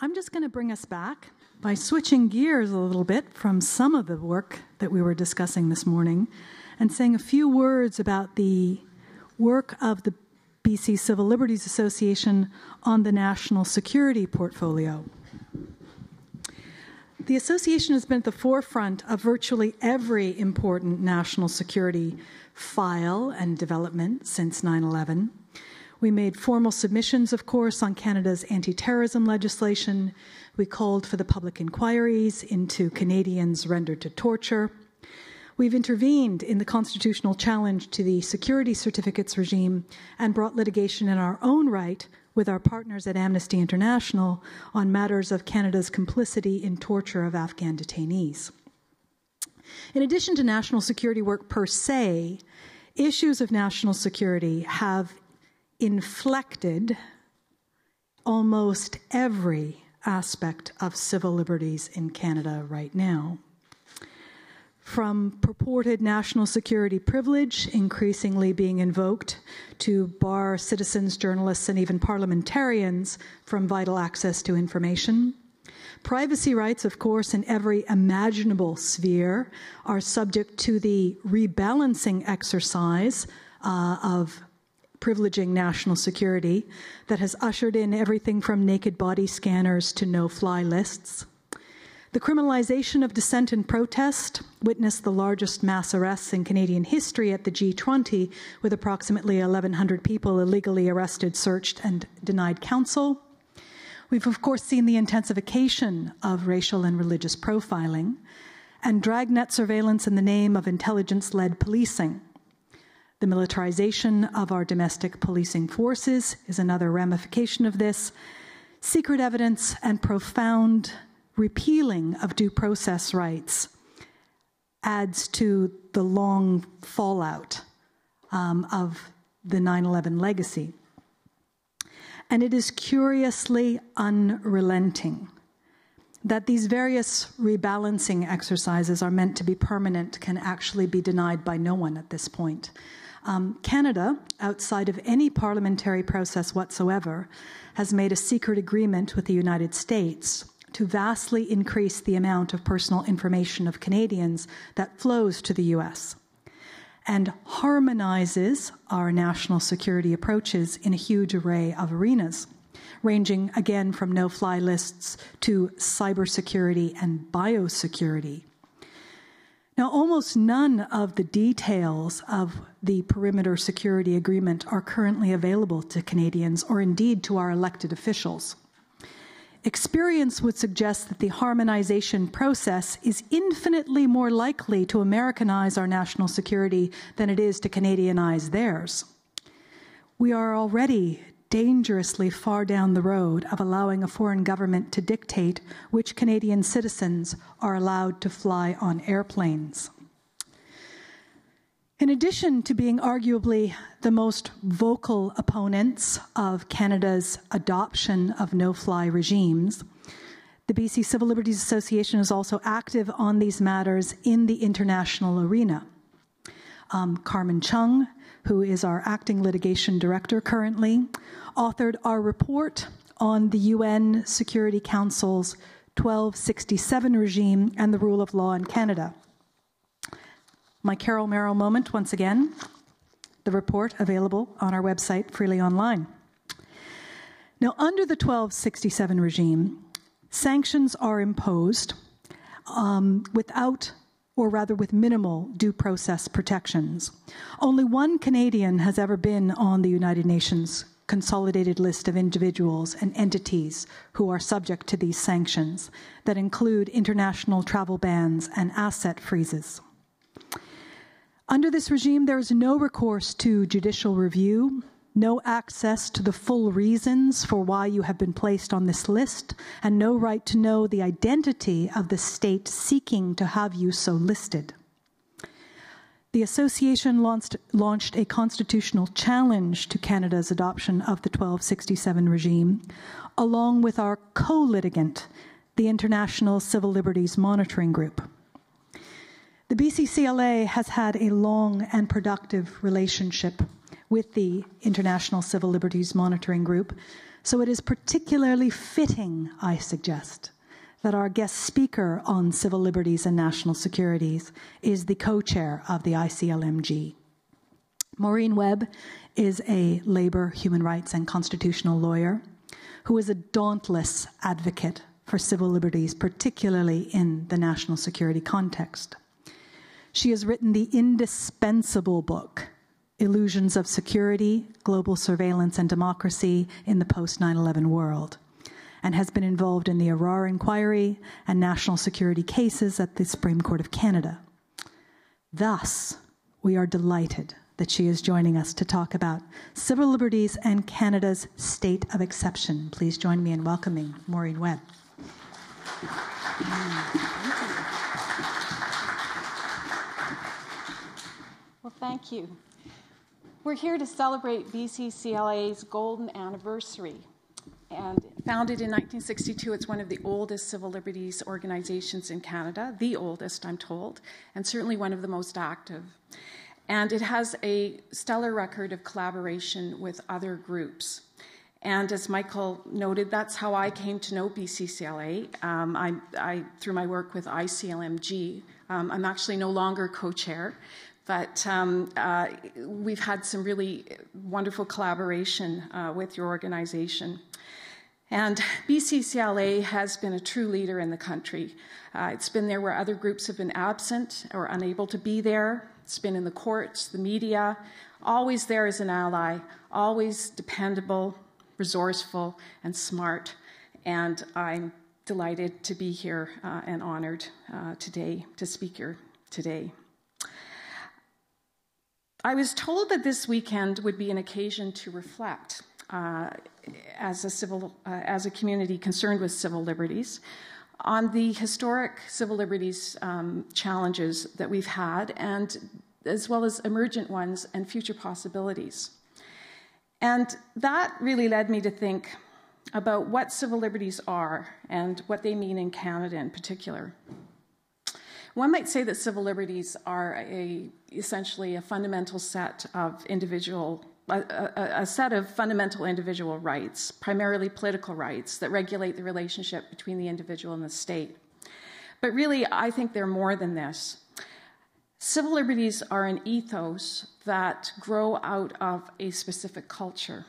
I'm just going to bring us back by switching gears a little bit from some of the work that we were discussing this morning and saying a few words about the work of the BC Civil Liberties Association on the national security portfolio. The association has been at the forefront of virtually every important national security file and development since 9 11. We made formal submissions, of course, on Canada's anti terrorism legislation. We called for the public inquiries into Canadians rendered to torture. We've intervened in the constitutional challenge to the security certificates regime and brought litigation in our own right with our partners at Amnesty International on matters of Canada's complicity in torture of Afghan detainees. In addition to national security work per se, issues of national security have inflected almost every aspect of civil liberties in Canada right now. From purported national security privilege increasingly being invoked to bar citizens, journalists, and even parliamentarians from vital access to information. Privacy rights, of course, in every imaginable sphere are subject to the rebalancing exercise uh, of privileging national security that has ushered in everything from naked body scanners to no fly lists. The criminalization of dissent and protest witnessed the largest mass arrests in Canadian history at the G20, with approximately 1,100 people illegally arrested, searched, and denied counsel. We've, of course, seen the intensification of racial and religious profiling and dragnet surveillance in the name of intelligence led policing the militarization of our domestic policing forces is another ramification of this. Secret evidence and profound repealing of due process rights adds to the long fallout um, of the 9 11 legacy. And it is curiously unrelenting that these various rebalancing exercises are meant to be permanent can actually be denied by no one at this point. Um, Canada, outside of any parliamentary process whatsoever, has made a secret agreement with the United States to vastly increase the amount of personal information of Canadians that flows to the US and harmonizes our national security approaches in a huge array of arenas, ranging again from no fly lists to cybersecurity and biosecurity. Now, almost none of the details of the perimeter security agreement are currently available to Canadians or indeed to our elected officials. Experience would suggest that the harmonization process is infinitely more likely to Americanize our national security than it is to Canadianize theirs. We are already dangerously far down the road of allowing a foreign government to dictate which Canadian citizens are allowed to fly on airplanes. In addition to being arguably the most vocal opponents of Canada's adoption of no fly regimes, the BC Civil Liberties Association is also active on these matters in the international arena. Um, Carmen Cheung, who is our acting litigation director currently, authored our report on the UN Security Council's 1267 regime and the rule of law in Canada. My Carol Merrill moment once again, the report available on our website freely online. Now, under the 1267 regime, sanctions are imposed um, without or rather with minimal due process protections. Only one Canadian has ever been on the United Nations consolidated list of individuals and entities who are subject to these sanctions that include international travel bans and asset freezes. Under this regime, there is no recourse to judicial review, no access to the full reasons for why you have been placed on this list, and no right to know the identity of the state seeking to have you so listed. The association launched, launched, a constitutional challenge to Canada's adoption of the 1267 regime, along with our co litigant, the International Civil Liberties Monitoring Group. The BCCLA has had a long and productive relationship with the International Civil Liberties Monitoring Group So it is particularly fitting, I suggest, that our guest speaker on civil liberties and national securities is the co chair of the ICLMG. Maureen Webb is a labor, human rights, and constitutional lawyer who is a dauntless advocate for civil liberties, particularly in the national security context. She has written the indispensable book, Illusions of Security, Global Surveillance and Democracy in the Post 9 11 World, and has been involved in the Arar inquiry and national security cases at the Supreme Court of Canada. Thus, we are delighted that she is joining us to talk about civil liberties and Canada's state of exception. Please join me in welcoming Maureen Webb. Well, thank you. We're here to celebrate BCCLA's golden anniversary. And founded in 1962, it's one of the oldest civil liberties organizations in Canada, the oldest, I'm told, and certainly one of the most active. And it has a stellar record of collaboration with other groups. And as Michael noted, that's how I came to know BCCLA. Um, I, I, through my work with ICLMG, um, I'm actually no longer co-chair, but um, uh, we've had some really wonderful collaboration uh, with your organization. And BCCLA has been a true leader in the country. Uh, it's been there where other groups have been absent or unable to be there. It's been in the courts, the media, always there as an ally, always dependable, resourceful, and smart. And I'm delighted to be here uh, and honored uh, today to speak here today. I was told that this weekend would be an occasion to reflect uh, as a civil, uh, as a community concerned with civil liberties, on the historic civil liberties um, challenges that we've had, and as well as emergent ones and future possibilities. And that really led me to think about what civil liberties are and what they mean in Canada in particular. One might say that civil liberties are a, essentially a fundamental set of individual a, a, a, set of fundamental individual rights, primarily political rights, that regulate the relationship between the individual and the state. But really, I think they're more than this. Civil liberties are an ethos that grow out of a specific culture.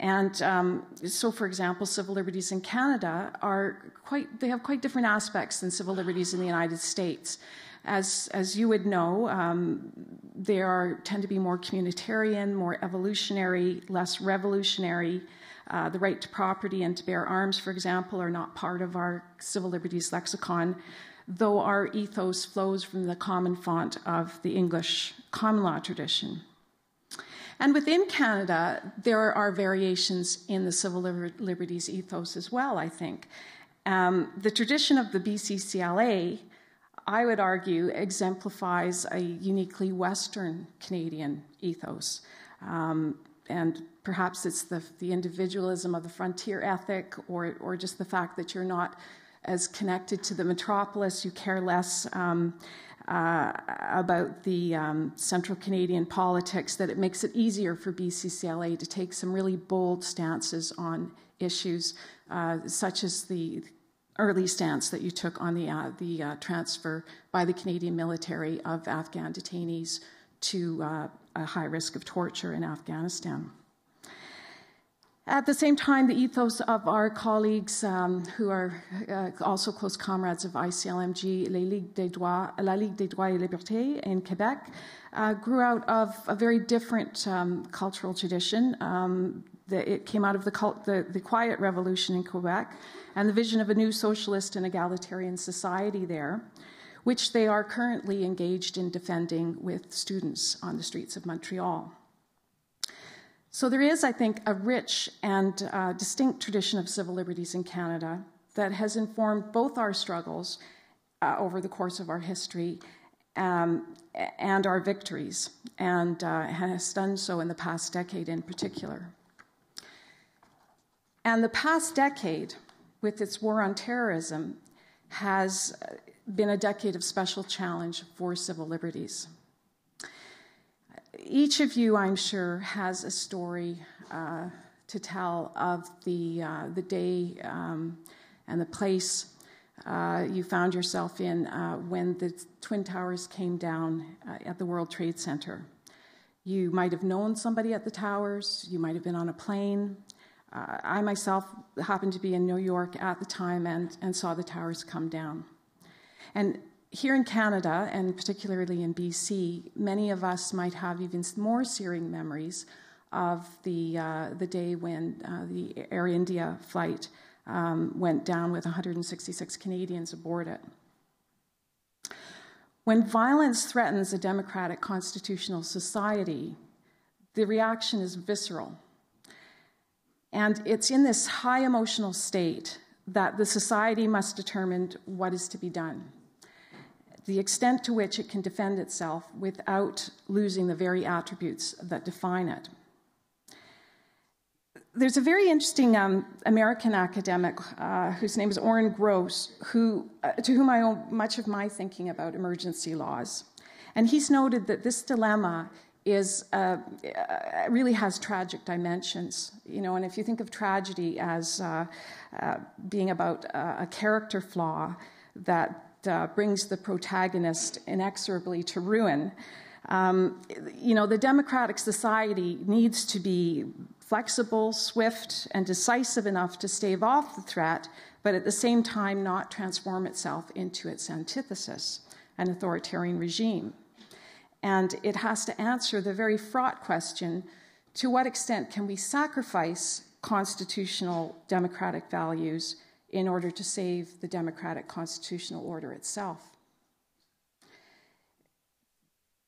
And um, so, for example, civil liberties in Canada are quite, they have quite different aspects than civil liberties in the United States. As, as you would know, um, they are, tend to be more communitarian, more evolutionary, less revolutionary. Uh, the right to property and to bear arms, for example, are not part of our civil liberties lexicon, though our ethos flows from the common font of the English common law tradition. And within Canada, there are variations in the civil liberties ethos as well, I think. Um, the tradition of the BCCLA I would argue, exemplifies a uniquely Western Canadian ethos. Um, and perhaps it's the, the individualism of the frontier ethic, or, or just the fact that you're not as connected to the metropolis, you care less um, uh, about the um, central Canadian politics, that it makes it easier for BCCLA to take some really bold stances on issues uh, such as the early stance that you took on the, uh, the uh, transfer by the Canadian military of Afghan detainees to uh, a high risk of torture in Afghanistan. At the same time, the ethos of our colleagues um, who are uh, also close comrades of ICLMG, La Ligue des Droits, La Ligue des Droits et Libertés in Quebec, uh, grew out of a very different um, cultural tradition. Um, the, it came out of the, cult, the, the quiet revolution in Quebec and the vision of a new socialist and egalitarian society there, which they are currently engaged in defending with students on the streets of Montreal. So there is, I think, a rich and uh, distinct tradition of civil liberties in Canada that has informed both our struggles uh, over the course of our history um, and our victories, and uh, has done so in the past decade in particular. And the past decade with its war on terrorism has been a decade of special challenge for civil liberties. Each of you, I'm sure, has a story uh, to tell of the, uh, the day um, and the place uh, you found yourself in uh, when the Twin Towers came down uh, at the World Trade Center. You might have known somebody at the towers, you might have been on a plane. Uh, I myself happened to be in New York at the time and, and saw the towers come down. And here in Canada, and particularly in BC, many of us might have even more searing memories of the, uh, the day when uh, the Air India flight um, went down with 166 Canadians aboard it. When violence threatens a democratic constitutional society, the reaction is visceral. And it's in this high emotional state that the society must determine what is to be done, the extent to which it can defend itself without losing the very attributes that define it there's a very interesting um, American academic uh, whose name is Oren Gross, who, uh, to whom I owe much of my thinking about emergency laws. And he's noted that this dilemma is uh, uh really has tragic dimensions. You know, and if you think of tragedy as uh, uh, being about a character flaw that brings the protagonist inexorably to ruin. Um, you know, the democratic society needs to be flexible, swift, and decisive enough to stave off the threat, but at the same time not transform itself into its antithesis, an authoritarian regime. And it has to answer the very fraught question to what extent can we sacrifice constitutional democratic values in order to save the democratic constitutional order itself?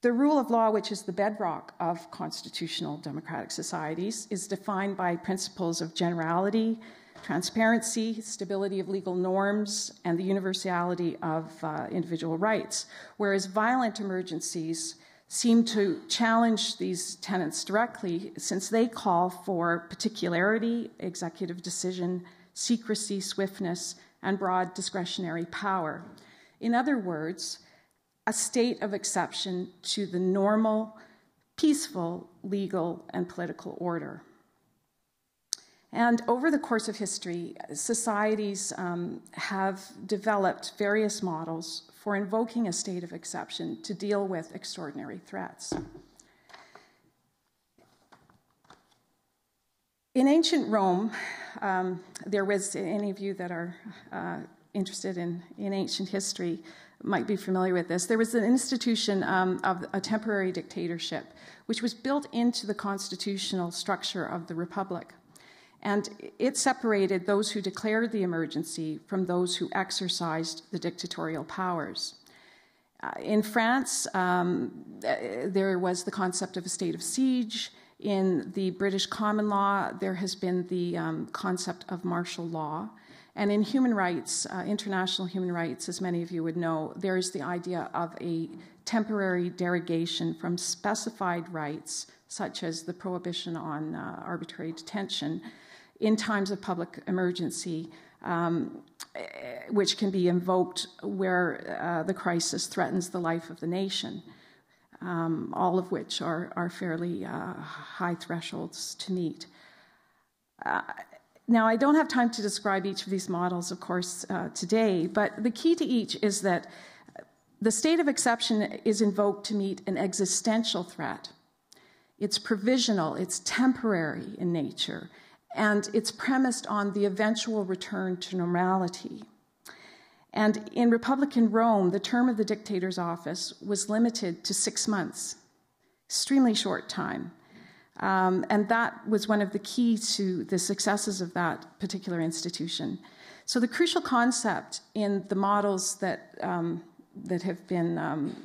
The rule of law, which is the bedrock of constitutional democratic societies, is defined by principles of generality, transparency, stability of legal norms, and the universality of uh, individual rights. Whereas violent emergencies seem to challenge these tenets directly since they call for particularity, executive decision, secrecy, swiftness, and broad discretionary power. In other words, a state of exception to the normal, peaceful legal and political order. And over the course of history, societies um, have developed various models for invoking a state of exception to deal with extraordinary threats. In ancient Rome, um, there was, any of you that are uh, interested in, in ancient history, might be familiar with this. There was an institution um, of a temporary dictatorship, which was built into the constitutional structure of the republic. And it separated those who declared the emergency from those who exercised the dictatorial powers. Uh, in France, um, there was the concept of a state of siege. In the British common law, there has been the um, concept of martial law. And in human rights, uh, international human rights, as many of you would know, there is the idea of a temporary derogation from specified rights, such as the prohibition on uh, arbitrary detention, in times of public emergency, um, which can be invoked where uh, the crisis threatens the life of the nation. Um, all of which are, are fairly uh, high thresholds to meet. Uh, now, I don't have time to describe each of these models, of course, uh, today, but the key to each is that the state of exception is invoked to meet an existential threat. It's provisional, it's temporary in nature, and it's premised on the eventual return to normality. And in Republican Rome, the term of the dictator's office was limited to six months, extremely short time. Um, and that was one of the keys to the successes of that particular institution. So the crucial concept in the models that um, that have been um,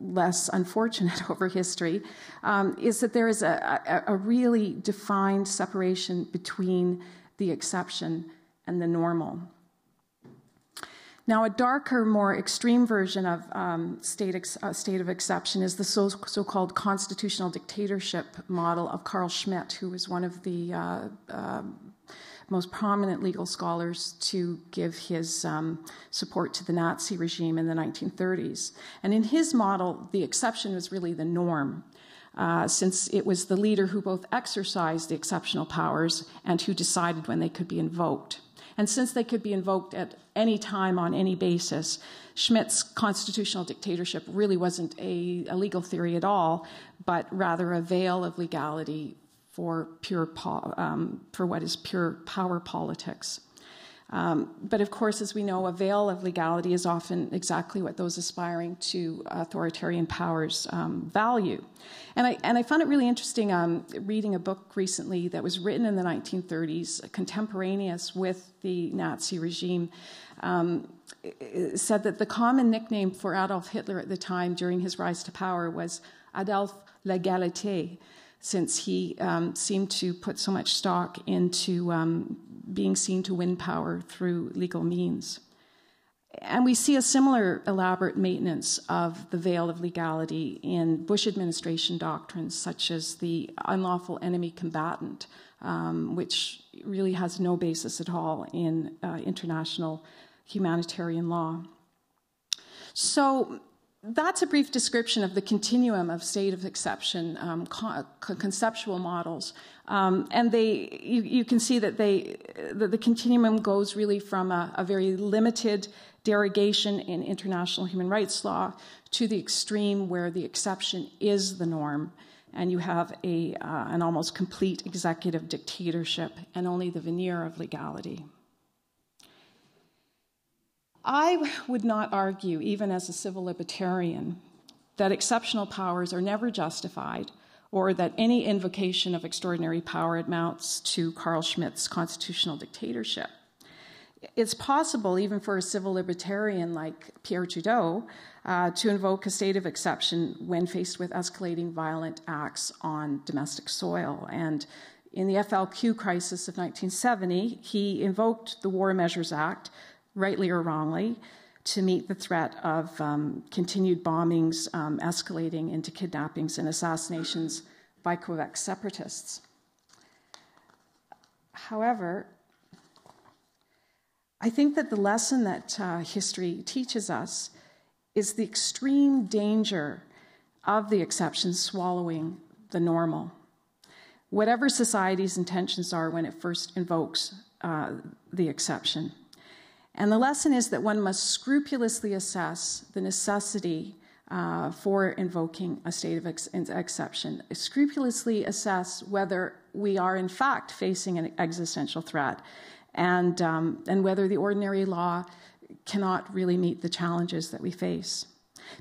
less unfortunate over history um, is that there is a, a, a really defined separation between the exception and the normal. Now, a darker, more extreme version of um, state, ex- uh, state of exception is the so, called constitutional dictatorship model of Carl Schmitt, who was one of the uh, uh, most prominent legal scholars to give his um, support to the Nazi regime in the 1930s. And in his model, the exception was really the norm. uh, since it was the leader who both exercised the exceptional powers and who decided when they could be invoked. And since they could be invoked at any time on any basis, Schmitt's constitutional dictatorship really wasn't a, a legal theory at all, but rather a veil of legality for pure um, for what is pure power politics. Um, but of course, as we know, a veil of legality is often exactly what those aspiring to authoritarian powers um, value. And I, and I found it really interesting um, reading a book recently that was written in the 1930s, contemporaneous with the Nazi regime. Um, said that the common nickname for Adolf Hitler at the time during his rise to power was Adolf Legalité, since he um, seemed to put so much stock into um, being seen to win power through legal means. And we see a similar elaborate maintenance of the veil of legality in Bush administration doctrines, such as the unlawful enemy combatant, um, which really has no basis at all in uh, international humanitarian law. So, that's a brief description of the continuum of state of exception um, co- conceptual models, um, and they you, you, can see that they that the continuum goes really from a, a, very limited derogation in international human rights law to the extreme where the exception is the norm, and you have a uh, an almost complete executive dictatorship and only the veneer of legality. I would not argue, even as a civil libertarian, that exceptional powers are never justified or that any invocation of extraordinary power amounts to Carl Schmitt's constitutional dictatorship. It's possible, even for a civil libertarian like Pierre Trudeau, uh, to invoke a state of exception when faced with escalating violent acts on domestic soil. And in the FLQ crisis of 1970, he invoked the War Measures Act rightly or wrongly, to meet the threat of um, continued bombings um, escalating into kidnappings and assassinations by Quebec separatists. However, I think that the lesson that uh, history teaches us is the extreme danger of the exception swallowing the normal. Whatever society's intentions are when it first invokes uh, the exception. And the lesson is that one must scrupulously assess the necessity uh, for invoking a state of ex- exception, scrupulously assess whether we are in fact facing an existential threat, and, um, and whether the ordinary law cannot really meet the challenges that we face.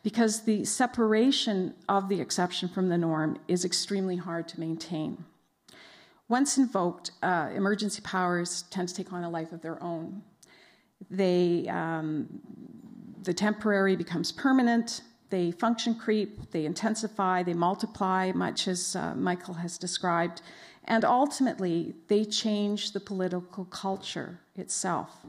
Because the separation of the exception from the norm is extremely hard to maintain. Once invoked, uh, emergency powers tend to take on a life of their own. They, um, the temporary becomes permanent. They function creep, they intensify, they multiply, much as uh, Michael has described, and ultimately they change the political culture itself.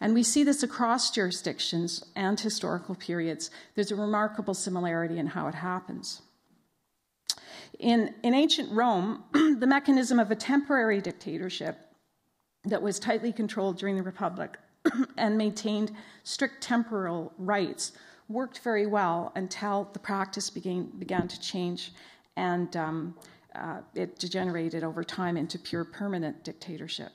And we see this across jurisdictions and historical periods. There's a remarkable similarity in how it happens. In, in ancient Rome, the mechanism of a temporary dictatorship that was tightly controlled during the Republic and maintained strict temporal rights worked very well until the practice began, began to change and um, uh, it degenerated over time into pure permanent dictatorship.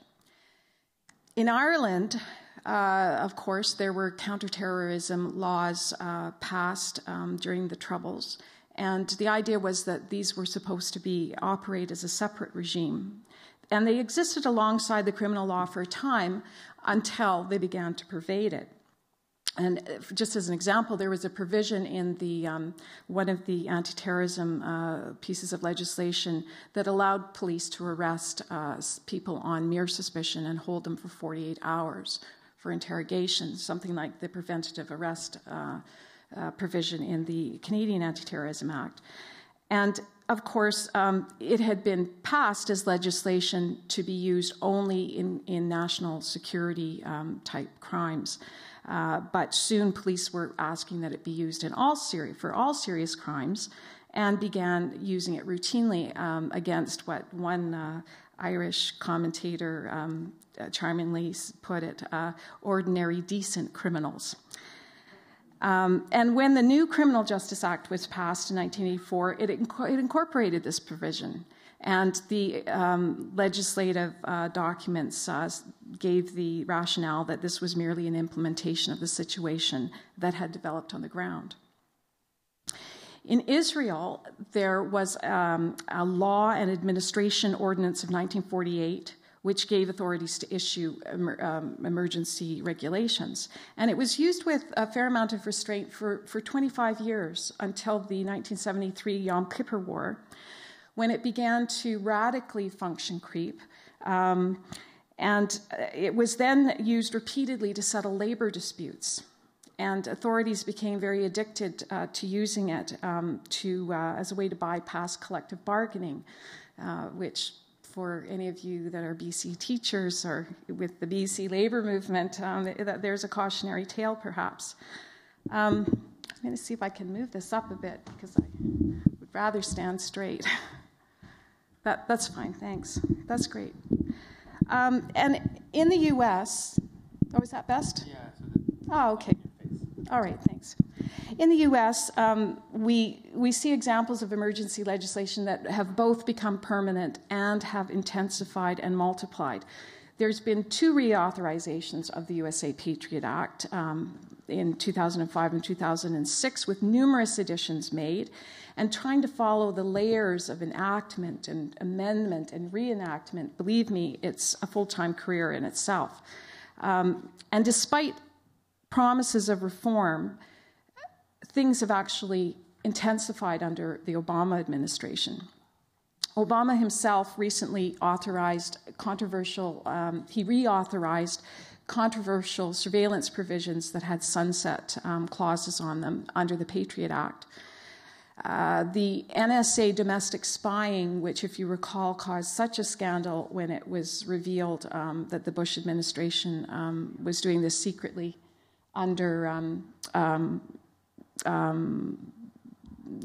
In Ireland, uh, of course, there were counterterrorism laws uh, passed um, during the Troubles, and the idea was that these were supposed to be operate as a separate regime. And they existed alongside the criminal law for a time until they began to pervade it. And just as an example, there was a provision in the um, one of the anti-terrorism uh, pieces of legislation that allowed police to arrest uh, people on mere suspicion and hold them for 48 hours for interrogation, something like the preventative arrest uh, uh provision in the Canadian Anti-Terrorism Act. And of course, um, it had been passed as legislation to be used only in, in national security um, type crimes. Uh, but soon police were asking that it be used in all seri- for all serious crimes and began using it routinely um, against what one uh, Irish commentator um, uh, charmingly put it uh, ordinary decent criminals. Um, and when the new Criminal Justice Act was passed in 1984, it, inc- it incorporated this provision. And the um, legislative uh, documents uh, gave the rationale that this was merely an implementation of the situation that had developed on the ground. In Israel, there was um, a law and administration ordinance of 1948 which gave authorities to issue um, emergency regulations. And it was used with a fair amount of restraint for, for 25 years until the 1973 Yom Kippur War, when it began to radically function creep. Um, and it was then used repeatedly to settle labor disputes. And authorities became very addicted uh, to using it um, to, uh, as a way to bypass collective bargaining, uh, which for any of you that are BC teachers or with the BC labor movement, um, that there's a cautionary tale perhaps. Um, I'm going to see if I can move this up a bit because I would rather stand straight. that, that's fine, thanks. That's great. Um, and in the US, oh, is that best? Yeah. Oh, okay. All right, thanks. In the US, um, we, we see examples of emergency legislation that have both become permanent and have intensified and multiplied. There's been two reauthorizations of the USA Patriot Act um, in 2005 and 2006, with numerous additions made, and trying to follow the layers of enactment and amendment and reenactment. Believe me, it's a full time career in itself. Um, and despite promises of reform, things have actually intensified under the Obama administration. Obama himself recently authorized controversial, um, he reauthorized controversial surveillance provisions that had sunset um, clauses on them under the Patriot Act. Uh, the NSA domestic spying, which, if you recall, caused such a scandal when it was revealed um, that the Bush administration um, was doing this secretly under um, um, um,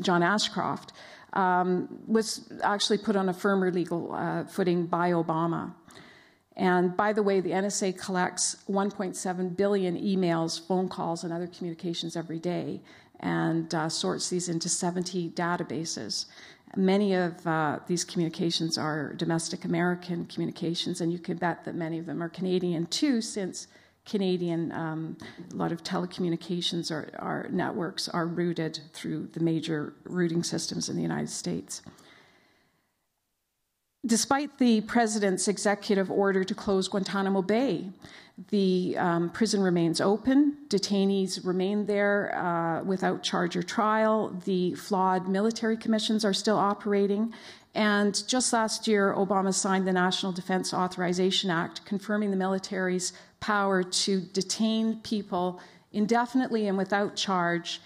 John Ashcroft, was actually put on a firmer legal uh, footing by Obama. And by the way, the NSA collects 1.7 billion emails, phone calls, and other communications every day and uh, sorts these into 70 databases. Many of uh, these communications are domestic American communications, and you can bet that many of them are Canadian too, since Canadian, um, a lot of telecommunications or, our networks are routed through the major routing systems in the United States. Despite the president's executive order to close Guantanamo Bay, the um, prison remains open. Detainees remain there uh, without charge or trial. The flawed military commissions are still operating. And just last year, Obama signed the National Defense Authorization Act, confirming the military's power to detain people indefinitely and without charge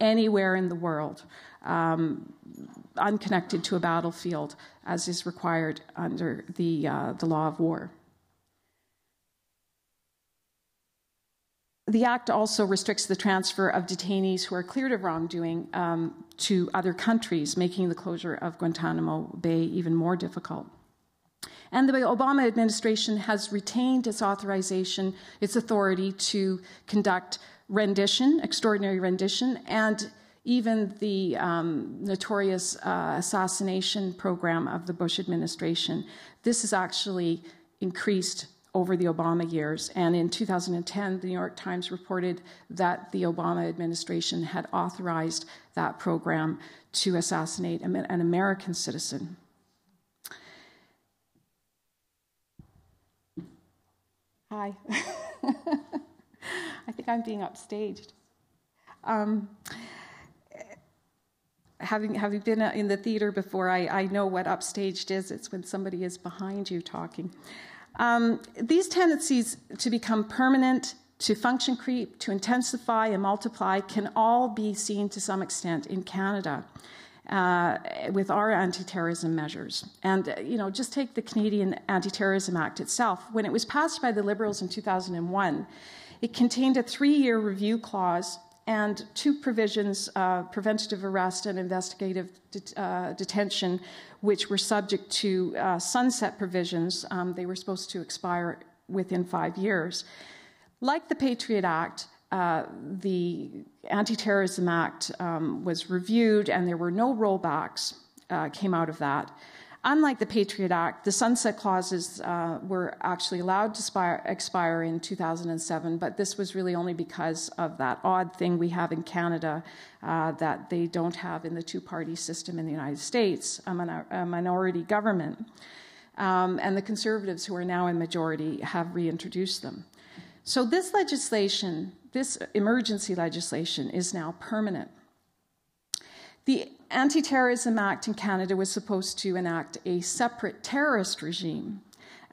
anywhere in the world, um, unconnected to a battlefield, as is required under the, uh, the law of war. The Act also restricts the transfer of detainees who are cleared of wrongdoing um, to other countries, making the closure of Guantanamo Bay even more difficult. And the Obama administration has retained its authorization, its authority to conduct rendition, extraordinary rendition, and even the um, notorious uh, assassination program of the Bush administration. This has actually increased over the Obama years. And in 2010, the New York Times reported that the Obama administration had authorized that program to assassinate an American citizen. Hi. I think I'm being upstaged. Um, having having been in the theater before, I, I know what upstaged is. It's when somebody is behind you talking. Um, these tendencies to become permanent, to function creep, to intensify and multiply can all be seen to some extent in Canada uh, with our anti-terrorism measures. And, uh, you know, just take the Canadian Anti-Terrorism Act itself. When it was passed by the Liberals in 2001, it contained a three-year review clause and two provisions, uh, preventative arrest and investigative uh, detention, which were subject to uh, sunset provisions. Um, they were supposed to expire within five years. Like the Patriot Act, uh, the Anti Terrorism Act um, was reviewed, and there were no rollbacks uh, came out of that. Unlike the Patriot Act, the sunset clauses uh, were actually allowed to expire, expire, in 2007, but this was really only because of that odd thing we have in Canada uh, that they don't have in the two party system in the United States a, a minority government. Um, and the Conservatives, who are now in majority, have reintroduced them. So, this legislation, this emergency legislation, is now permanent. The Anti Terrorism Act in Canada was supposed to enact a separate terrorist regime.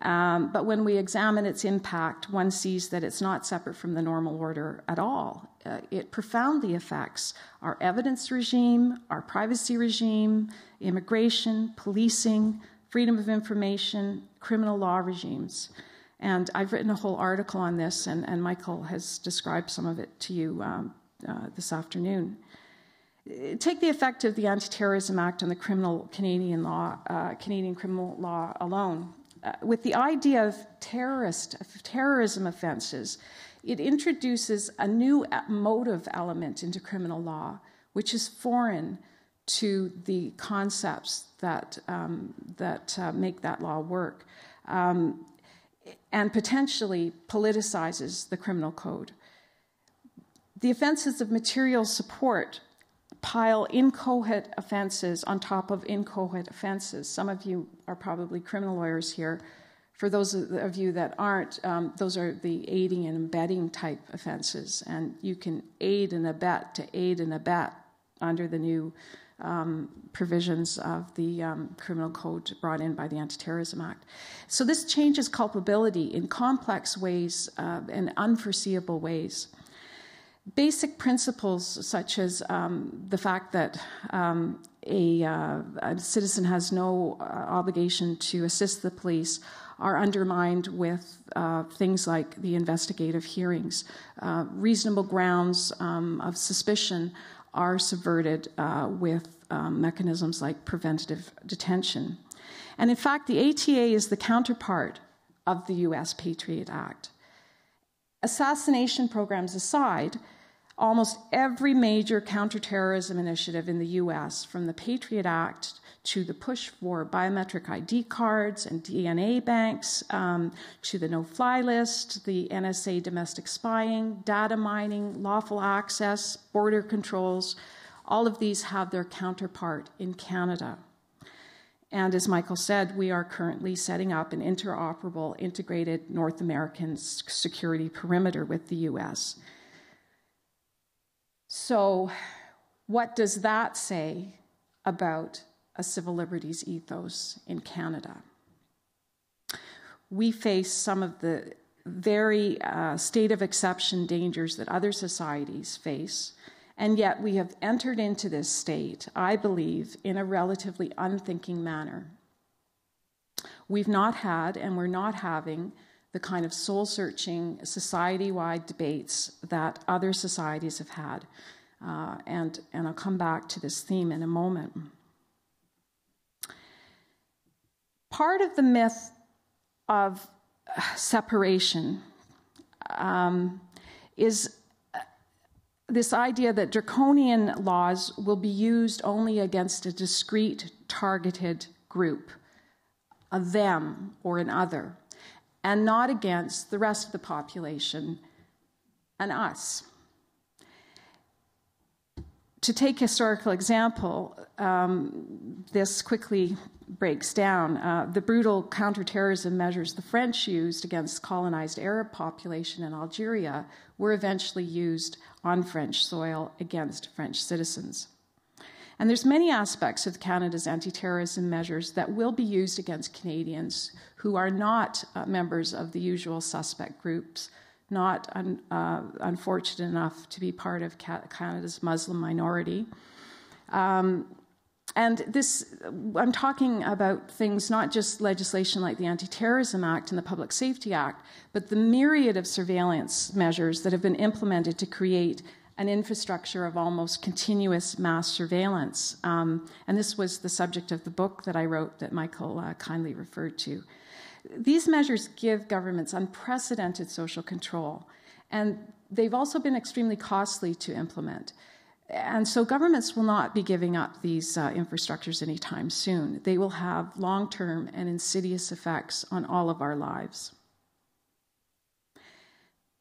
Um, but when we examine its impact, one sees that it's not separate from the normal order at all. Uh, it profoundly affects our evidence regime, our privacy regime, immigration, policing, freedom of information, criminal law regimes. And I've written a whole article on this, and, and Michael has described some of it to you um, uh, this afternoon take the effect of the Anti-Terrorism Act on the criminal Canadian law, uh, Canadian criminal law alone. Uh, with the idea of terrorist of terrorism offenses, it introduces a new motive element into criminal law, which is foreign to the concepts that um, that uh, make that law work, um, and potentially politicizes the criminal code. The offenses of material support pile inchoate offenses on top of inchoate offenses. Some of you are probably criminal lawyers here. For those of you that aren't, um, those are the aiding and abetting type offenses, and you can aid and abet to aid and abet under the new um, provisions of the um, criminal code brought in by the Anti Terrorism Act. So this changes culpability in complex ways uh, and unforeseeable ways basic principles such as um, the fact that um, a, uh, a, citizen has no uh, obligation to assist the police are undermined with uh, things like the investigative hearings. Uh, reasonable grounds um, of suspicion are subverted uh, with um, mechanisms like preventative detention. And in fact, the ATA is the counterpart of the US Patriot Act. Assassination programs aside, Almost every major counterterrorism initiative in the US, from the Patriot Act to the push for biometric ID cards and DNA banks, um, to the no fly list, the NSA domestic spying, data mining, lawful access, border controls, all of these have their counterpart in Canada. And as Michael said, we are currently setting up an interoperable, integrated North American security perimeter with the US. So, what does that say about a civil liberties ethos in Canada? We face some of the very uh, state of exception dangers that other societies face, and yet we have entered into this state, I believe, in a relatively unthinking manner. We've not had, and we're not having, the kind of soul searching, society wide debates that other societies have had. Uh, and, and I'll come back to this theme in a moment. Part of the myth of separation um, is uh, this idea that draconian laws will be used only against a discrete, targeted group, a them or an other and not against the rest of the population and us. To take historical example, um, this quickly breaks down. Uh, the brutal counterterrorism measures the French used against colonized Arab population in Algeria were eventually used on French soil against French citizens. And there's many aspects of Canada's anti-terrorism measures that will be used against Canadians who are not uh, members of the usual suspect groups, not un, uh, unfortunate enough to be part of Canada's Muslim minority. Um, and this, I'm talking about things not just legislation like the Anti Terrorism Act and the Public Safety Act, but the myriad of surveillance measures that have been implemented to create an infrastructure of almost continuous mass surveillance. Um, and this was the subject of the book that I wrote that Michael uh, kindly referred to. These measures give governments unprecedented social control. And they've also been extremely costly to implement. And so governments will not be giving up these uh, infrastructures anytime soon. They will have long term and insidious effects on all of our lives.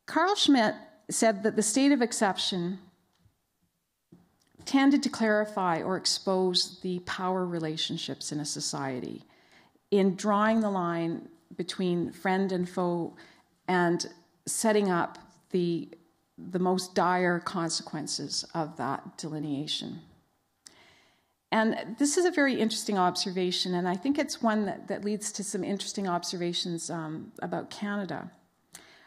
Carl Schmitt said that the state of exception tended to clarify or expose the power relationships in a society in drawing the line between friend and foe and setting up the, the most dire consequences of that delineation. And this is a very interesting observation, and I think it's one that, that leads to some interesting observations um, about Canada.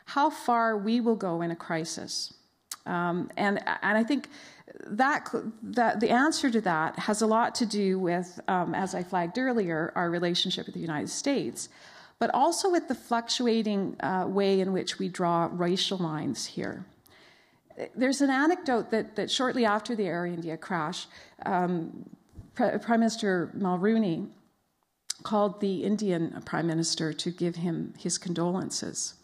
How far we will go in a crisis. Um, and, and I think that, that the answer to that has a lot to do with, um, as I flagged earlier, our relationship with the United States, but also with the fluctuating uh, way in which we draw racial lines here. There's an anecdote that, that shortly after the Air India crash, um, Pre- Prime Minister Mulroney called the Indian Prime Minister to give him his condolences.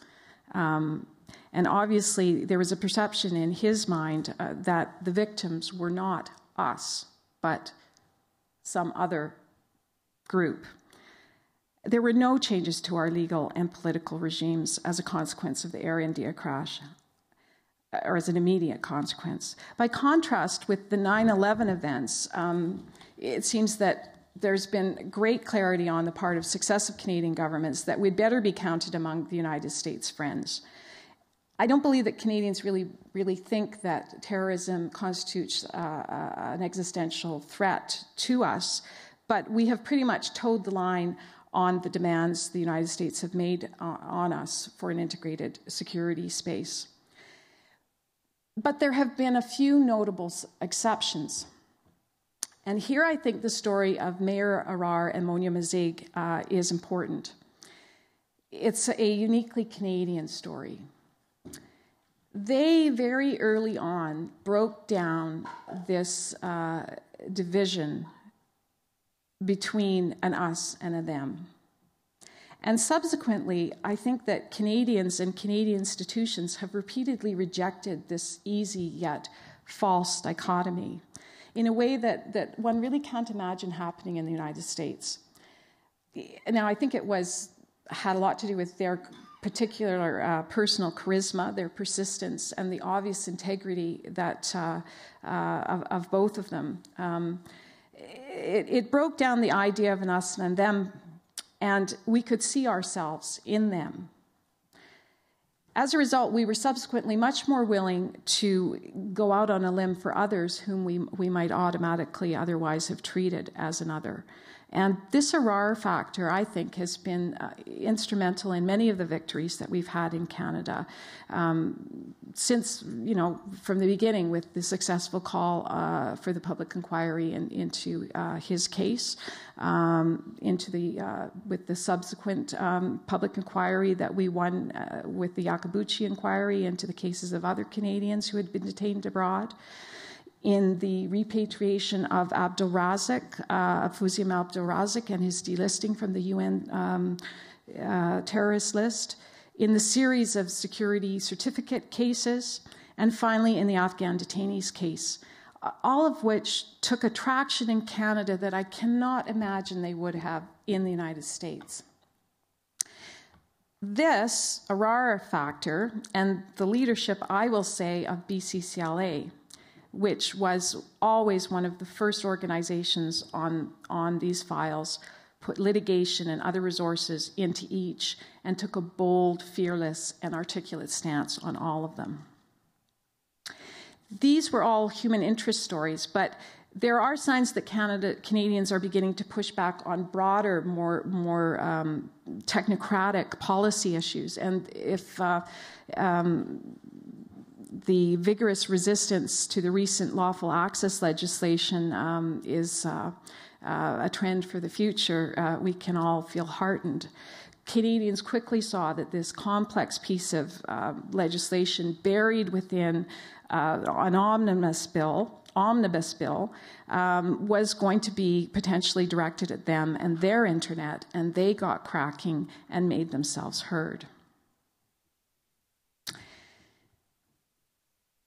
Um, and obviously, there was a perception in his mind uh, that the victims were not us, but some other group. There were no changes to our legal and political regimes as a consequence of the Air India crash, uh, or as an immediate consequence. By contrast with the 9 11 events, um, it seems that there's been great clarity on the part of successive Canadian governments that we'd better be counted among the United States' friends. I don't believe that Canadians really, really think that terrorism constitutes uh, uh, an existential threat to us, but we have pretty much toed the line on the demands the United States have made uh, on us for an integrated security space. But there have been a few notable exceptions. And here I think the story of Maher Arar and Monia Mazigh uh, is important. It's a uniquely Canadian story they very early on broke down this uh, division between an us and a them. And subsequently, I think that Canadians and Canadian institutions have repeatedly rejected this easy yet false dichotomy in a way that, that one really can't imagine happening in the United States. Now, I think it was had a lot to do with their particular uh, personal charisma, their persistence, and the obvious integrity that uh, uh, of, of, both of them. Um, it, it, broke down the idea of an us and them, and we could see ourselves in them. As a result, we were subsequently much more willing to go out on a limb for others whom we, we might automatically otherwise have treated as another. And this Arar factor, I think, has been uh, instrumental in many of the victories that we've had in Canada um, since, you know, from the beginning with the successful call uh, for the public inquiry in, into uh, his case, um, into the uh, with the subsequent um, public inquiry that we won uh, with the Iacobucci inquiry into the cases of other Canadians who had been detained abroad in the repatriation of Abdelrazik, uh, Abousfian Abdelrazik, and his delisting from the UN um, uh, terrorist list, in the series of security certificate cases, and finally in the Afghan detainees case, all of which took a traction in Canada that I cannot imagine they would have in the United States. This Arar factor and the leadership, I will say, of BCCLA which was always one of the first organizations on, on these files, put litigation and other resources into each, and took a bold, fearless, and articulate stance on all of them. These were all human interest stories, but there are signs that Canada, Canadians are beginning to push back on broader, more, more um, technocratic policy issues. And if uh, um, the vigorous resistance to the recent lawful access legislation um, is uh, uh, a trend for the future, uh, we can all feel heartened. Canadians quickly saw that this complex piece of uh, legislation buried within uh, an omnibus bill, omnibus bill, um, was going to be potentially directed at them and their internet, and they got cracking and made themselves heard.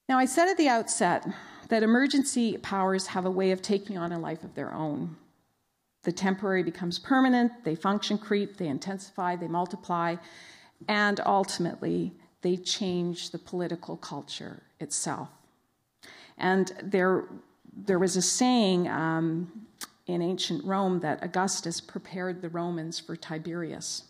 Now, I said at the outset that emergency powers have a way of taking on a life of their own. The temporary becomes permanent, they function creep, they intensify, they multiply, and ultimately they change the political culture itself. And there, there was a saying um, in ancient Rome that Augustus prepared the Romans for Tiberius.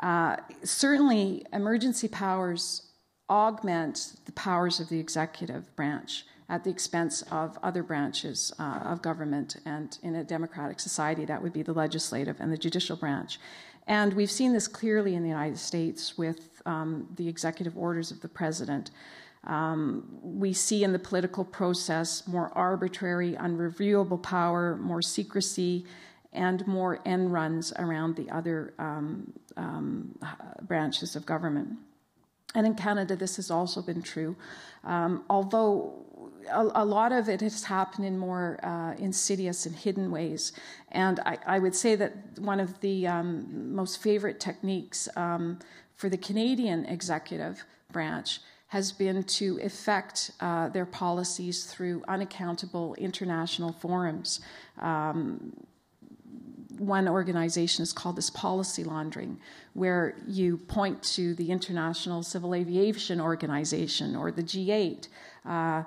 Uh, certainly, emergency powers augment the powers of the executive branch at the expense of other branches uh, of government. And in a democratic society, that would be the legislative and the judicial branch. And we've seen this clearly in the United States with um, the executive orders of the president. Um, we see in the political process more arbitrary, unreviewable power, more secrecy, and more end runs around the other um, um, branches of government. And in Canada, this has also been true. Um, although a, a, lot of it has happened in more uh, insidious and hidden ways. And I, I, would say that one of the um, most favorite techniques um, for the Canadian executive branch has been to effect uh, their policies through unaccountable international forums. Um, one organization is called this policy laundering, where you point to the International Civil Aviation Organization or the G8, uh,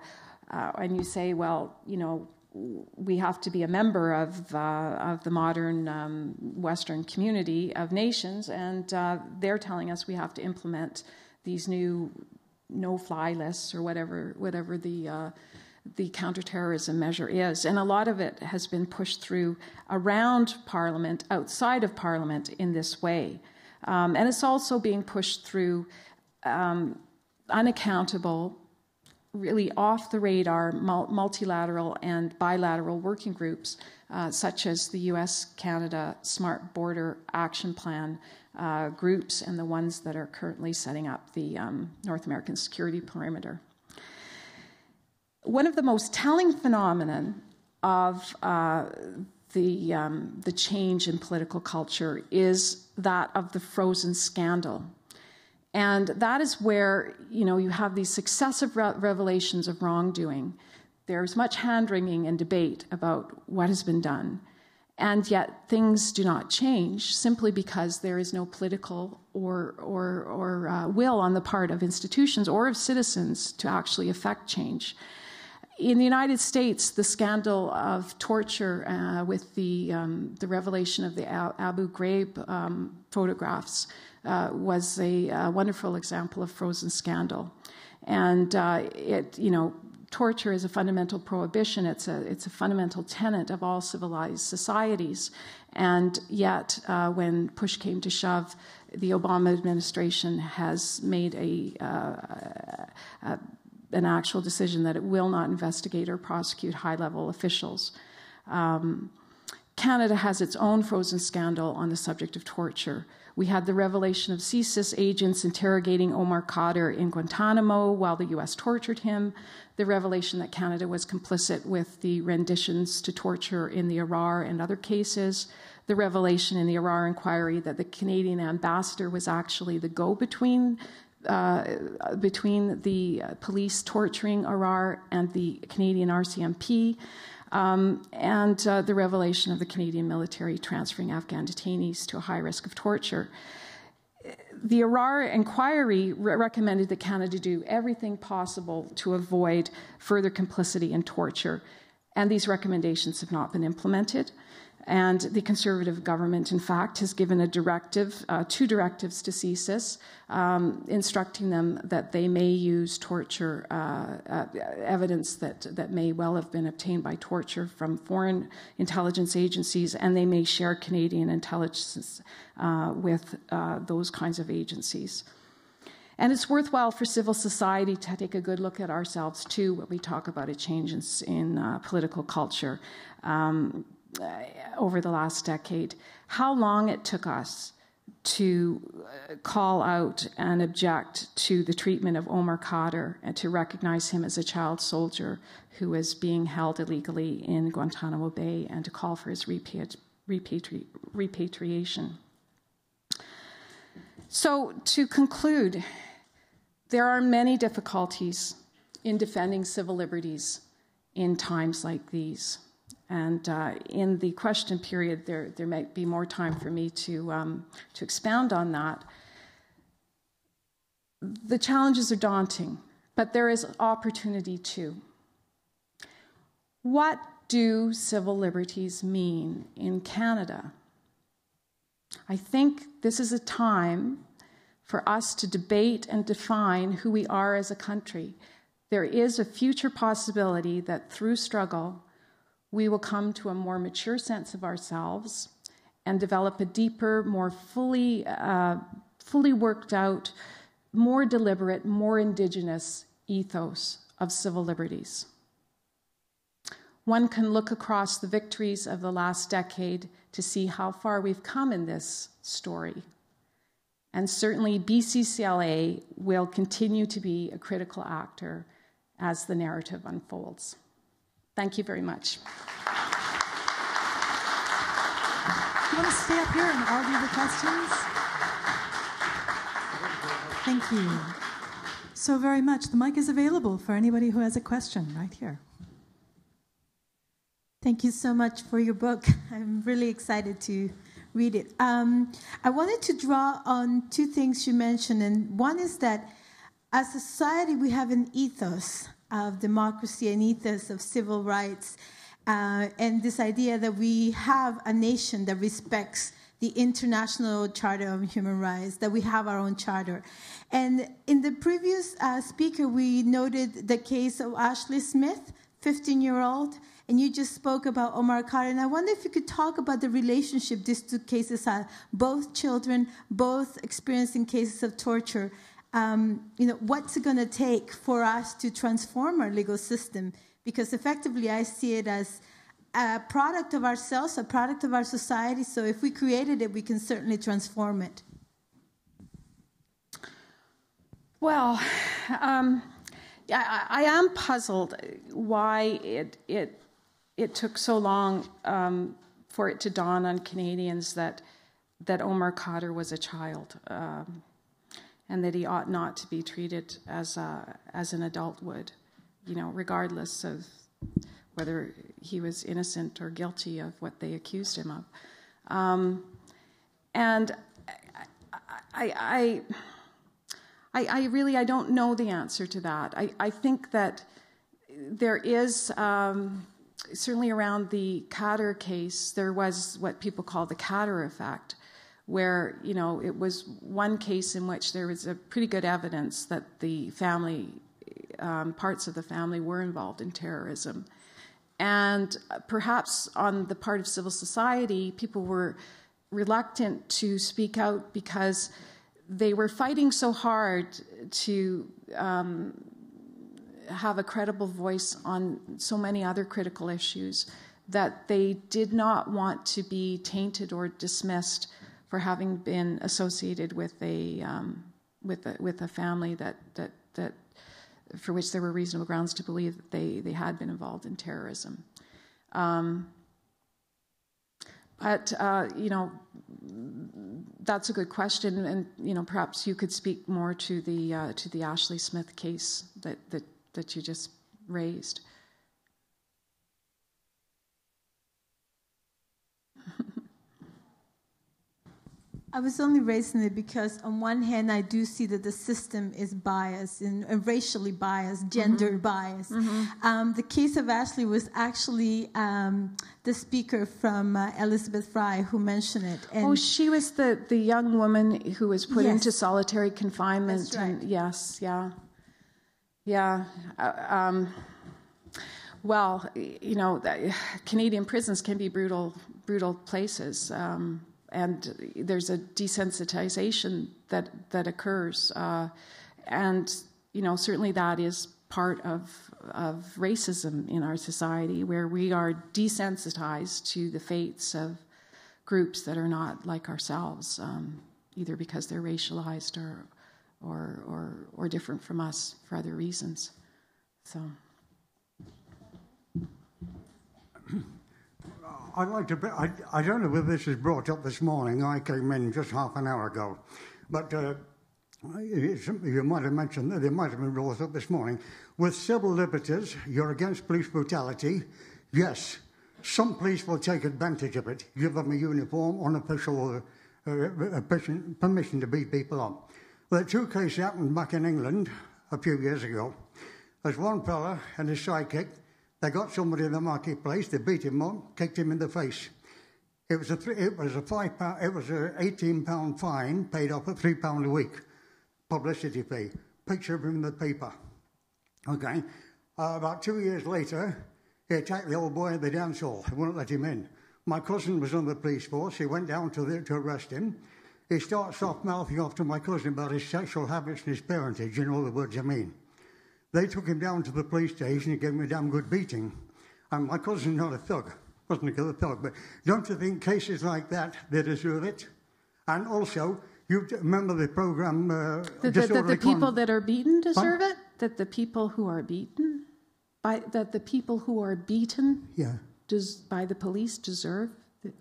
uh, and you say, well, you know, we have to be a member of, uh, of the modern um, Western community of nations, and uh, they're telling us we have to implement these new no-fly lists or whatever whatever the uh, the counterterrorism measure is. And a lot of it has been pushed through around Parliament, outside of Parliament, in this way. Um, and it's also being pushed through um, unaccountable, really off the radar multilateral and bilateral working groups, uh, such as the US Canada Smart Border Action Plan uh, groups and the ones that are currently setting up the um, North American Security Perimeter one of the most telling phenomenon of uh, the, um, the change in political culture is that of the frozen scandal. And that is where you know you have these successive re- revelations of wrongdoing. There's much hand wringing and debate about what has been done, and yet things do not change simply because there is no political or or, or uh, will on the part of institutions or of citizens to actually affect change in the United States, the scandal of torture uh, with the, um, the revelation of the Abu Ghraib um, photographs uh, was a, a, wonderful example of frozen scandal. And uh, it, you know, torture is a fundamental prohibition. It's a, it's a fundamental tenet of all civilized societies. And yet, uh, when push came to shove, the Obama administration has made a, uh, a an actual decision that it will not investigate or prosecute high level officials. Um, Canada has its own frozen scandal on the subject of torture. We had the revelation of CSIS agents interrogating Omar Khadr in Guantanamo while the US tortured him, the revelation that Canada was complicit with the renditions to torture in the Arar and other cases, the revelation in the Arar inquiry that the Canadian ambassador was actually the go between uh, between the police torturing Arar and the Canadian RCMP, um, and uh, the revelation of the Canadian military transferring Afghan detainees to a high risk of torture. The Arar inquiry re- recommended that Canada do everything possible to avoid further complicity in torture, and these recommendations have not been implemented. And the Conservative government, in fact, has given a directive, uh, two directives to CSIS, um, instructing them that they may use torture, uh, uh, evidence that, that may well have been obtained by torture from foreign intelligence agencies, and they may share Canadian intelligence uh, with uh, those kinds of agencies. And it's worthwhile for civil society to take a good look at ourselves too when we talk about a change in, in uh, political culture. Um, over the last decade, how long it took us to uh, call out and object to the treatment of Omar Khadr and to recognize him as a child soldier who was being held illegally in Guantanamo Bay and to call for his repatri- repatri- repatriation. So, to conclude, there are many difficulties in defending civil liberties in times like these. And uh, in the question period, there, there might be more time for me to, um, to expound on that. The challenges are daunting, but there is opportunity too. What do civil liberties mean in Canada? I think this is a time for us to debate and define who we are as a country. There is a future possibility that through struggle, we will come to a more mature sense of ourselves and develop a deeper, more fully, uh, fully worked out, more deliberate, more indigenous ethos of civil liberties. One can look across the victories of the last decade to see how far we've come in this story. And certainly, BCCLA will continue to be a critical actor as the narrative unfolds. Thank you very much. You want to stay up here and argue the questions? Thank you so very much. The mic is available for anybody who has a question right here. Thank you so much for your book. I'm really excited to read it. Um, I wanted to draw on two things you mentioned, and one is that as a society, we have an ethos of democracy, an ethos of civil rights, uh, and this idea that we have a nation that respects the International Charter of Human Rights, that we have our own charter. And in the previous uh, speaker, we noted the case of Ashley Smith, 15 year old, and you just spoke about Omar Khadr. And I wonder if you could talk about the relationship these two cases have, both children, both experiencing cases of torture um, you know, what's it going to take for us to transform our legal system? Because effectively, I see it as a product of ourselves, a product of our society. So if we created it, we can certainly transform it. Well, um, I, I, am puzzled why it it it took so long um, for it to dawn on Canadians that that Omar Khadr was a child. Um, and that he ought not to be treated as, a, as an adult would, you know, regardless of whether he was innocent or guilty of what they accused him of. Um, and I, I, I, I, really I don't know the answer to that. I, I think that there is um, certainly around the Khadr case there was what people call the Khadr effect, where you know it was one case in which there was a pretty good evidence that the family um, parts of the family were involved in terrorism. And perhaps on the part of civil society people were reluctant to speak out because they were fighting so hard to um, have a credible voice on so many other critical issues that they did not want to be tainted or dismissed for having been associated with a um, with a, with a family that that that for which there were reasonable grounds to believe that they they had been involved in terrorism. Um, but uh, you know, that's a good question, and you know, perhaps you could speak more to the uh, to the Ashley Smith case that that that you just raised. I was only raising it because, on one hand, I do see that the system is biased and, and racially biased, mm-hmm. gender mm-hmm. biased. Mm-hmm. Um, the case of Ashley was actually um, the speaker from uh, Elizabeth Fry who mentioned it. And oh, she was the, the young woman who was put yes. into solitary confinement. Right. And, yes, yeah. Yeah. Uh, um, well, you know, Canadian prisons can be brutal, brutal places. Um, and there's a desensitization that that occurs, uh, and you know certainly that is part of of racism in our society, where we are desensitized to the fates of groups that are not like ourselves, um, either because they're racialized or or or or different from us for other reasons. So. I'd like to. I, I don't know whether this was brought up this morning. I came in just half an hour ago, but uh, you might have mentioned that it might have been brought up this morning. With civil liberties, you're against police brutality. Yes, some police will take advantage of it, give them a uniform, unofficial uh, uh, permission to beat people up. Well, two cases happened back in England a few years ago. There's one fella and his sidekick. They got somebody in the marketplace. They beat him up, kicked him in the face. It was a th- it was a five pound, it was a eighteen pound fine paid off at three pound a week, publicity fee. Picture of him in the paper. Okay, uh, about two years later, he attacked the old boy at the dance hall. They wouldn't let him in. My cousin was on the police force. He went down to, the, to arrest him. He starts off mouthing off to my cousin about his sexual habits and his parentage, you know the words I mean. They took him down to the police station and gave him a damn good beating. And my cousin's not a thug, wasn't a good thug, but don't you think cases like that, they deserve it? And also, you remember the program. Uh, that the, the, the people that are beaten deserve it? That the people who are beaten? by, that the people who are beaten yeah. does, by the police deserve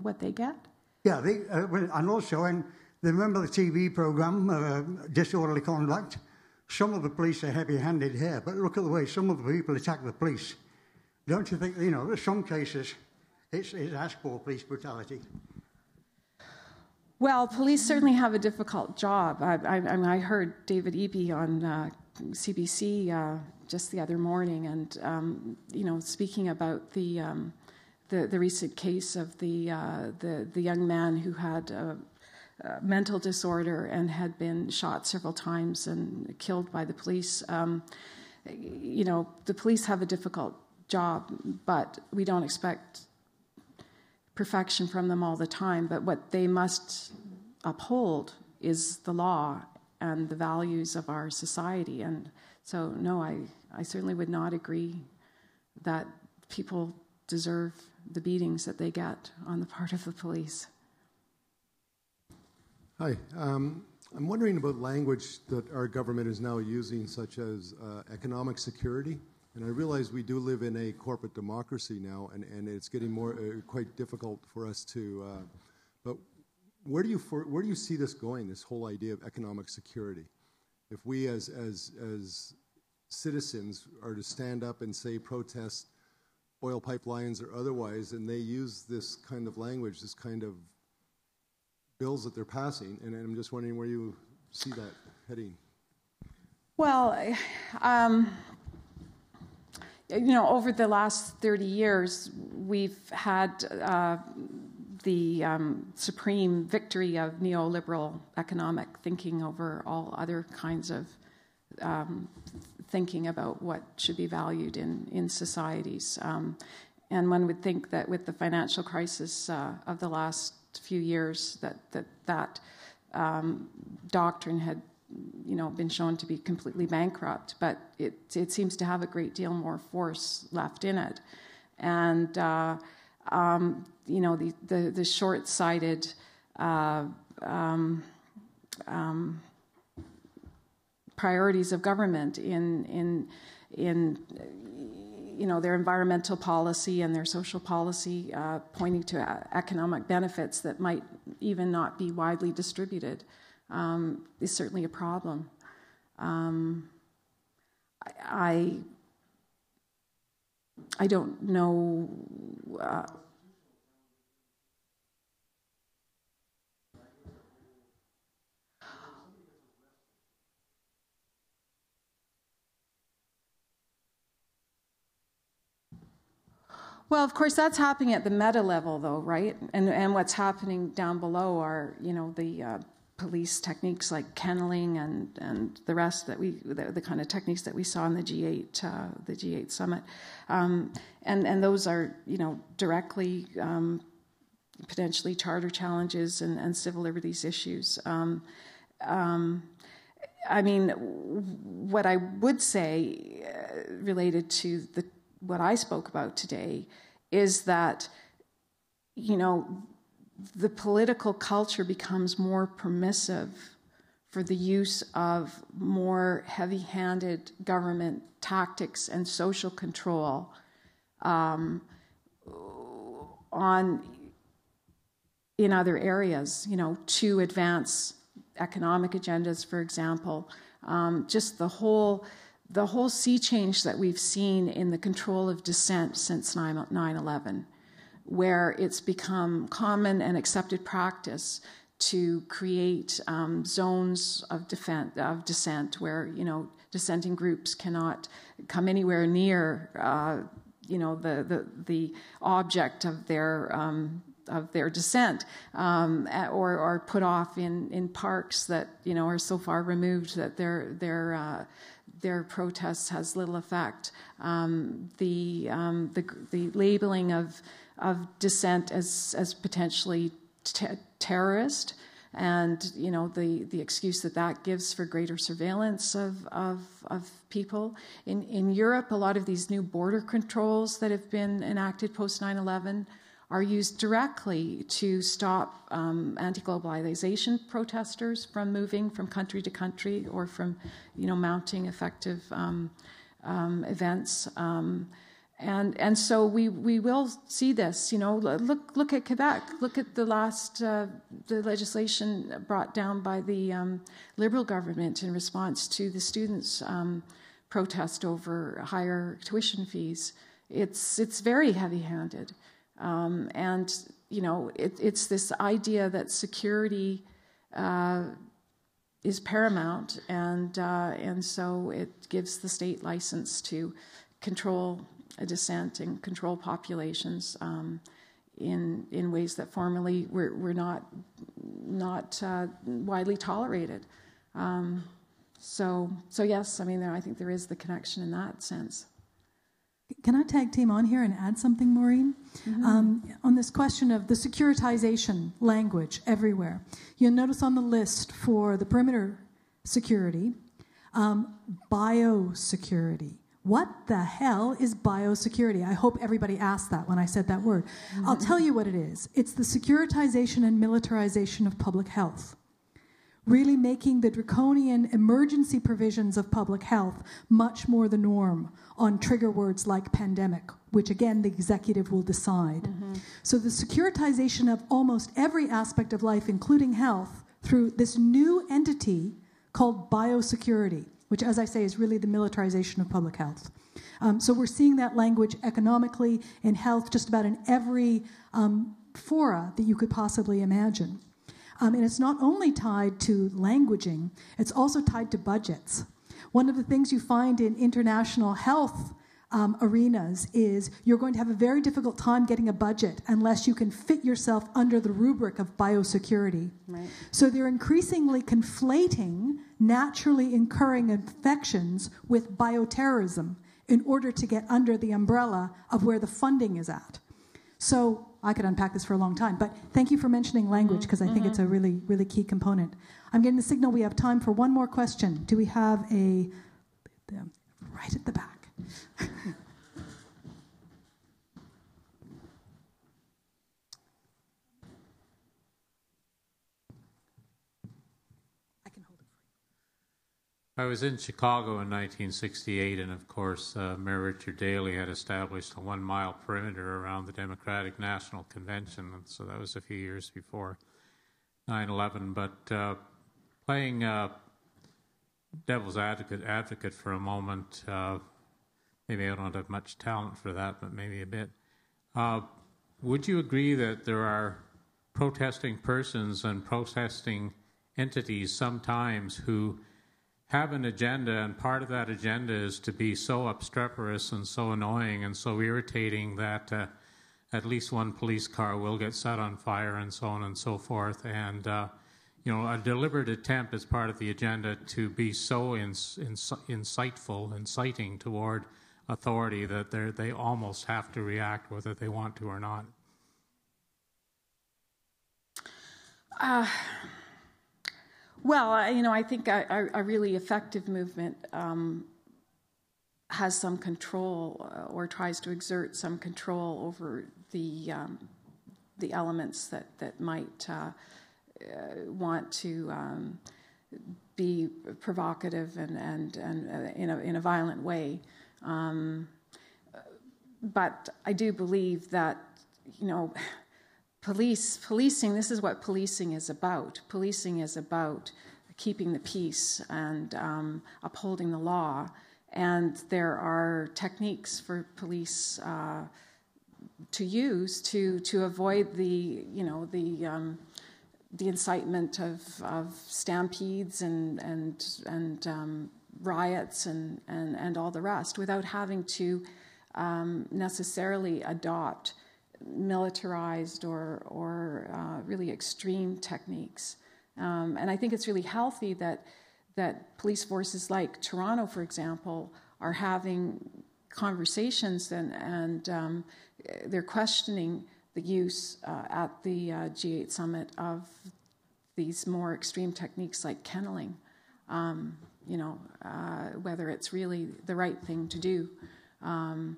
what they get? Yeah, they, uh, and also, and remember the TV program, uh, Disorderly Conduct? Some of the police are heavy handed here, but look at the way some of the people attack the police. Don't you think, you know, in some cases, it's, it's asked for police brutality? Well, police certainly have a difficult job. I, I, I heard David Eby on uh, CBC uh, just the other morning, and um, you know, speaking about the, um, the, the recent case of the uh, the the young man who had a, mental disorder and had been shot several times and killed by the police. Um, you know, the police have a difficult job, but we don't expect perfection from them all the time. But what they must uphold is the law and the values of our society and so, no, I, I certainly would not agree that people deserve the beatings that they get on the part of the police. Hi. Um, I'm wondering about language that our government is now using, such as uh, economic security. And I realize we do live in a corporate democracy now, and, and it's getting more uh, quite difficult for us to. Uh, but where do you for, where do you see this going? This whole idea of economic security if we as, as, as citizens are to stand up and say protest oil pipelines or otherwise, and they use this kind of language, this kind of bills that they're passing, and I'm just wondering where you see that heading. Well, um, you know, over the last 30 years, we've had uh, the um, supreme victory of neoliberal economic thinking over all other kinds of um, thinking about what should be valued in, in societies. Um, and one would think that with the financial crisis uh, of the last few years, that that, that um, doctrine had you know been shown to be completely bankrupt, but it it seems to have a great deal more force left in it, and uh, um, you know, the, the, the short sighted uh, um, um, priorities of government in, in, in you know, their environmental policy and their social policy, uh, pointing to economic benefits that might even not be widely distributed, um, is certainly a problem. Um, I, I don't know. Uh, Well, of course, that's happening at the meta level, though, right? And and what's happening down below are, you know, the uh, police techniques like kettling and and the rest that we the, the, kind of techniques that we saw in the G8 uh, the G8 summit, um, and and those are you know directly um, potentially charter challenges and, and civil liberties issues. Um, um I mean, what I would say uh, related to the what I spoke about today is that you know the political culture becomes more permissive for the use of more heavy handed government tactics and social control um, on in other areas, you know, to advance economic agendas, for example, um, just the whole the whole sea change that we've seen in the control of dissent since 9 11, where it's become common and accepted practice to create um, zones of, defense, of dissent where you know dissenting groups cannot come anywhere near uh, you know the, the the object of their um, of their dissent, um, or or put off in in parks that you know are so far removed that their uh, their protests has little effect. Um, the, um, the the labeling of of dissent as as potentially terrorist and you know the, the excuse that that gives for greater surveillance of, of, of people. In, in Europe, a lot of these new border controls that have been enacted post 9 11 are used directly to stop um, anti-globalization protesters from moving from country to country or from you know mounting effective um, um, events. Um, and and so we we will see this. You know, look look at Quebec. Look at the last uh, the legislation brought down by the um, Liberal government in response to the students' um, protest over higher tuition fees. It's it's very heavy-handed, um, and you know it, it's this idea that security. Uh, is paramount, and uh, and so it gives the state license to control a dissent and control populations um, in in ways that formerly were, were not not uh, widely tolerated. Um, so so yes, I mean there, I think there is the connection in that sense. Can I tag team on here and add something, Maureen? Mm-hmm. Um, on this question of the securitization language everywhere. You'll notice on the list for the perimeter security, um, biosecurity. What the hell is biosecurity? I hope everybody asked that when I said that word. Mm-hmm. I'll tell you what it is it's the securitization and militarization of public health. Really making the draconian emergency provisions of public health much more the norm on trigger words like pandemic, which again the executive will decide. Mm-hmm. So the securitization of almost every aspect of life, including health, through this new entity called biosecurity which, as I say, is really the militarization of public health. Um, so we're seeing that language economically, in health, just about in every um, fora that you could possibly imagine. Um, and it's not only tied to languaging, it's also tied to budgets. One of the things you find in international health um, arenas is you're going to have a very difficult time getting a budget unless you can fit yourself under the rubric of biosecurity. Right. So they're increasingly conflating naturally incurring infections with bioterrorism in order to get under the umbrella of where the funding is at. So I could unpack this for a long time, but thank you for mentioning language because mm-hmm. I think mm-hmm. it's a really, really key component. I'm getting the signal we have time for one more question. Do we have a right at the back? I was in Chicago in 1968, and of course, uh, Mayor Richard Daley had established a one mile perimeter around the Democratic National Convention. And so that was a few years before 9 11. But uh, playing uh, devil's advocate, advocate for a moment, uh, maybe I don't have much talent for that, but maybe a bit. Uh, would you agree that there are protesting persons and protesting entities sometimes who have an agenda, and part of that agenda is to be so obstreperous and so annoying and so irritating that uh, at least one police car will get set on fire and so on and so forth. And, uh, you know, a deliberate attempt as part of the agenda to be so ins- ins- insightful, inciting toward authority that they almost have to react whether they want to or not. Uh, well, you know, I think a, a really effective movement um, has some control uh, or tries to exert some control over the um, the elements that that might uh, uh, want to um, be provocative and and and uh, in a in a violent way. Um, but I do believe that you know police, policing, this is what policing is about. Policing is about keeping the peace and um, upholding the law. And there are techniques for police uh, to use to, to avoid the, you know, the, um, the incitement of, of stampedes and, and, and um, riots and, and, and all the rest without having to um, necessarily adopt militarized or, or uh, really extreme techniques. Um, and I think it's really healthy that, that police forces like Toronto, for example, are having conversations and, and um, they're questioning the use uh, at the uh, G8 summit of these more extreme techniques like kettling. Um, you know, uh, whether it's really the right thing to do. Um,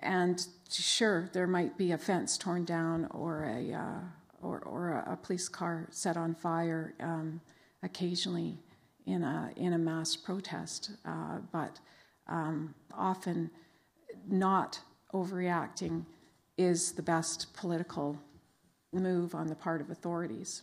and sure, there might be a fence torn down or a uh, or, or a, a, police car set on fire um, occasionally in a in a mass protest, uh, but um, often not overreacting is the best political move on the part of authorities.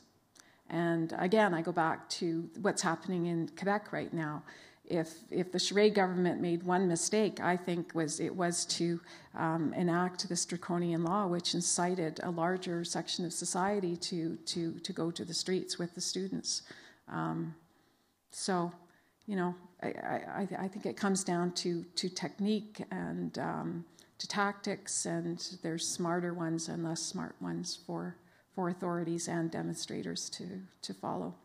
And again, I go back to what's happening in Quebec right now if if the Charest government made one mistake, I think was it was to um, enact this draconian law, which incited a larger section of society to to to go to the streets with the students. Um, so, you know, I, I, I, think it comes down to to technique and um, to tactics, and there's smarter ones and less smart ones for for authorities and demonstrators to to follow.